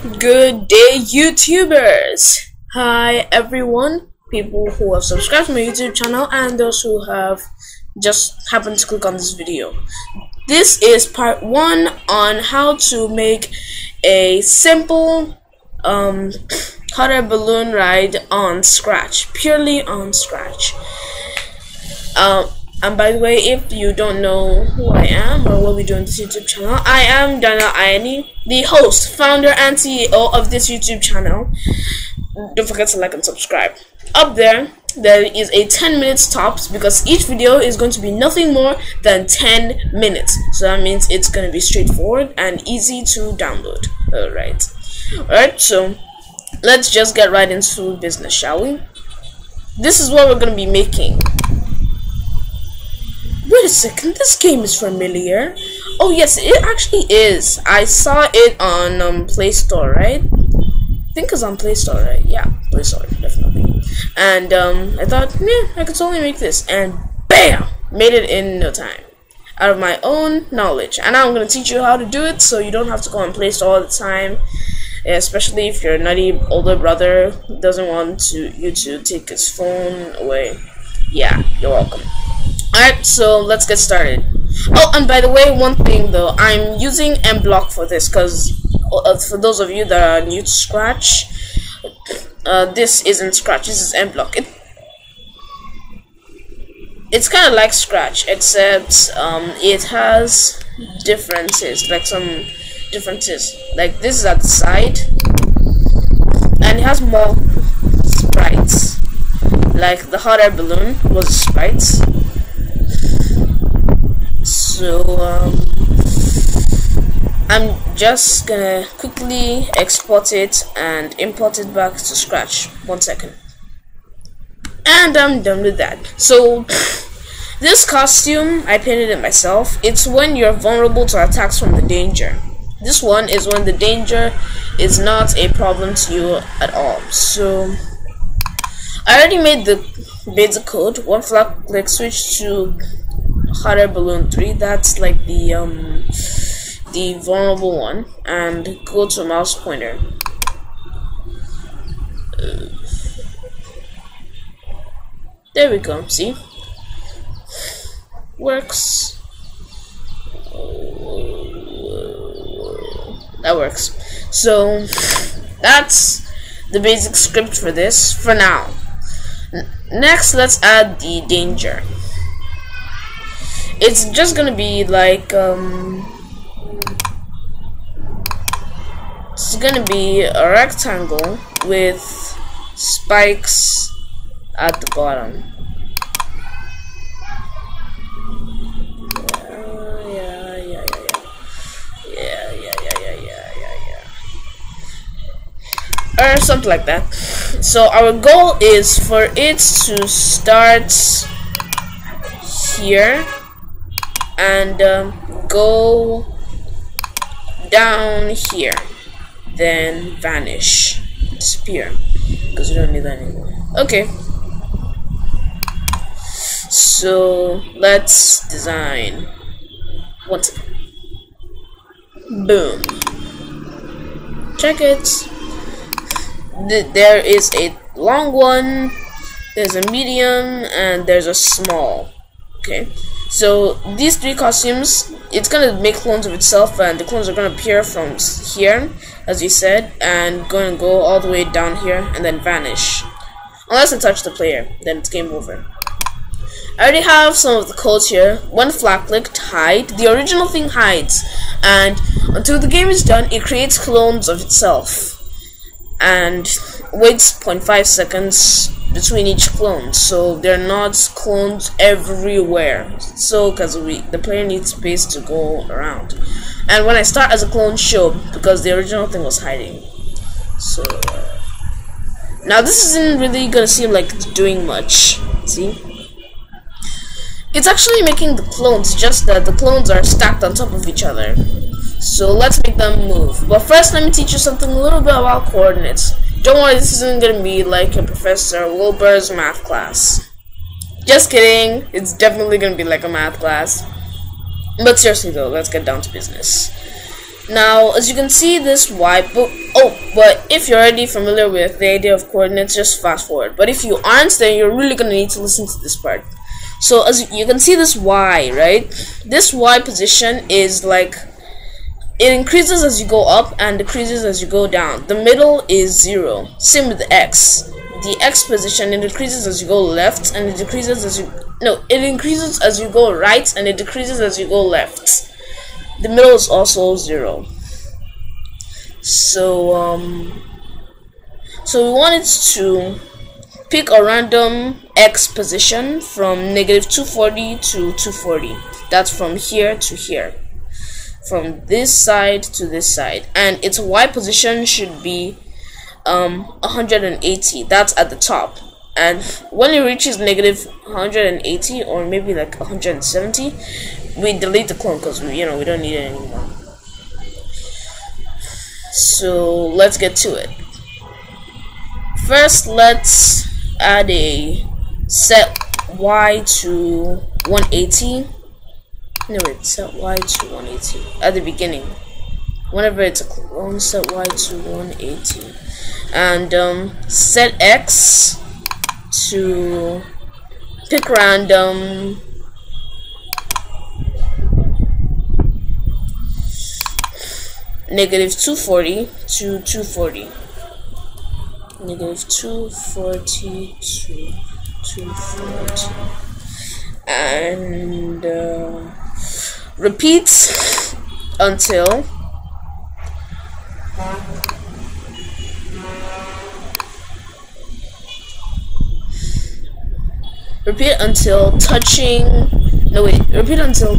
Good day, YouTubers! Hi, everyone, people who have subscribed to my YouTube channel and those who have just happened to click on this video. This is part one on how to make a simple um, hot air balloon ride on Scratch, purely on Scratch. Um, and by the way, if you don't know who I am or what we do on this YouTube channel, I am Daniel Ayeni, the host, founder, and CEO of this YouTube channel. Don't forget to like and subscribe. Up there, there is a 10 minutes tops because each video is going to be nothing more than 10 minutes. So that means it's going to be straightforward and easy to download. Alright. Alright, so let's just get right into business, shall we? This is what we're going to be making. Wait a second, this game is familiar. Oh yes, it actually is. I saw it on um, Play Store, right? I think it's on Play Store, right? Yeah, Play Store, definitely. And um, I thought, yeah, I could totally make this. And BAM! Made it in no time. Out of my own knowledge. And now I'm going to teach you how to do it so you don't have to go on Play Store all the time. Especially if your nutty older brother doesn't want to you to take his phone away. Yeah, you're welcome. Alright, so let's get started. Oh, and by the way, one thing though, I'm using MBlock for this because uh, for those of you that are new to Scratch, uh, this isn't Scratch, this is MBlock. It, it's kind of like Scratch, except um, it has differences, like some differences. Like this is at the side, and it has more sprites. Like the hot air balloon was sprites so um, I'm just gonna quickly export it and import it back to scratch. One second. And I'm done with that. So this costume I painted it myself. It's when you're vulnerable to attacks from the danger. This one is when the danger is not a problem to you at all. So I already made the basic code. One flag click switch to hot air balloon 3 that's like the um the vulnerable one and go to mouse pointer. Uh, there we go see? Works. That works. So that's the basic script for this for now. N next let's add the danger it's just gonna be like um it's gonna be a rectangle with spikes at the bottom or something like that so our goal is for it to start here and um, go down here then vanish. Disappear because we don't need that anymore. Okay. So let's design second boom. Check it. Th there is a long one there's a medium and there's a small. Okay so these three costumes, it's gonna make clones of itself, and the clones are gonna appear from here, as you said, and to go all the way down here and then vanish. Unless I touch the player, then it's game over. I already have some of the codes here. One flag clicked, hide. The original thing hides, and until the game is done, it creates clones of itself and waits 0.5 seconds between each clone so they're not clones everywhere. So because we the player needs space to go around. And when I start as a clone show because the original thing was hiding. So uh, now this isn't really gonna seem like doing much. See? It's actually making the clones just that the clones are stacked on top of each other. So let's make them move. But first, let me teach you something a little bit about coordinates. Don't worry, this isn't to be like a Professor Wilbur's math class. Just kidding. It's definitely to be like a math class. But seriously though, let's get down to business. Now, as you can see, this Y, but Oh, but if you're already familiar with the idea of coordinates, just fast forward. But if you aren't, then you're really gonna need to listen to this part. So as you can see this Y, right? This Y position is like it increases as you go up and decreases as you go down. The middle is zero. Same with the X. The X position it increases as you go left and it decreases as you no, it increases as you go right and it decreases as you go left. The middle is also zero. So um so we wanted to pick a random x position from negative 240 to 240 that's from here to here from this side to this side. And its y position should be um 180 that's at the top. And when it reaches negative 180 or maybe like 170 we delete the clone because you know we don't need it anymore. So let's get to it. First let's add a set y to 180 no wait set y to 180 at the beginning. Whenever it's a clone set y to 180 and um, set x to pick random. Negative 240 to 240 negative 240 to 240 and uh, repeats until repeat until touching no wait repeat until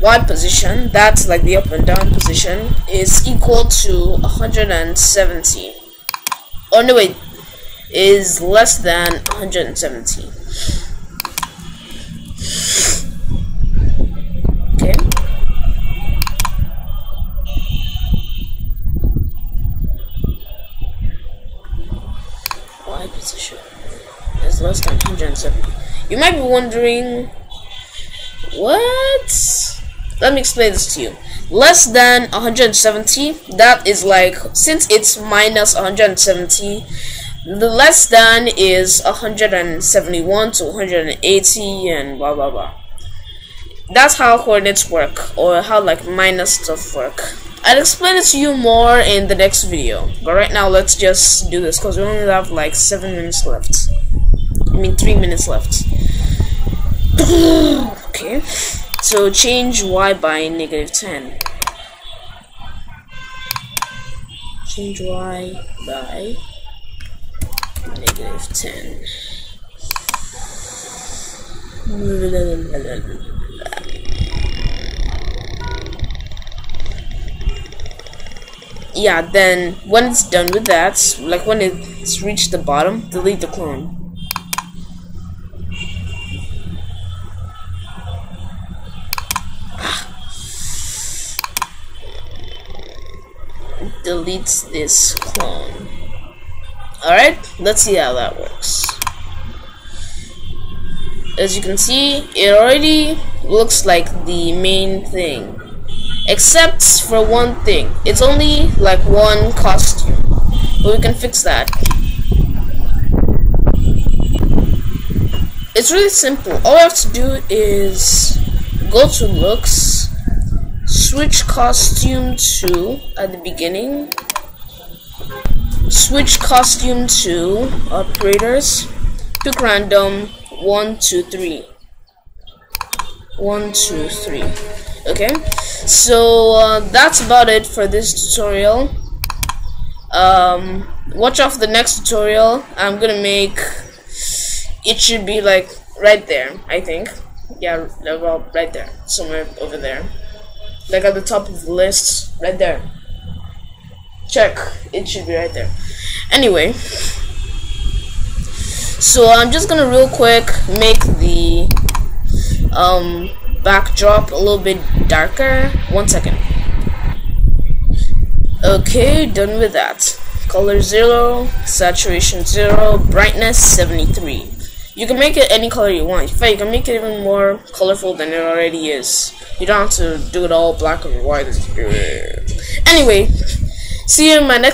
y position that's like the up and down position is equal to 170 oh no wait is less than 170 You might be wondering, what? Let me explain this to you. Less than 170, that is like, since it's minus 170, the less than is 171 to 180 and blah blah blah. That's how coordinates work, or how like minus stuff work. I'll explain it to you more in the next video. But right now, let's just do this because we only have like 7 minutes left. I mean 3 minutes left okay so change y by negative 10. Change y by negative 10. Yeah, then when it's done with that, like when it's reached the bottom, delete the clone. Deletes this clone. Alright, let's see how that works. As you can see, it already looks like the main thing. Except for one thing. It's only like one costume. But we can fix that. It's really simple. All I have to do is go to looks switch costume to at the beginning. Switch costume to operators. Pick random. One two three. One two three. Okay. So uh, that's about it for this tutorial. Um, watch out for the next tutorial. I'm gonna make it should be like right there I think. Yeah well, right there somewhere over there like at the top of the list right there. Check. It should be right there. Anyway. So I'm just gonna real quick make the um backdrop a little bit darker. One second. Okay done with that. Color 0 saturation 0 brightness 73 you can make it any color you want. In fact, you can make it even more colorful than it already is. You don't have to do it all black and white. Anyway, see you in my next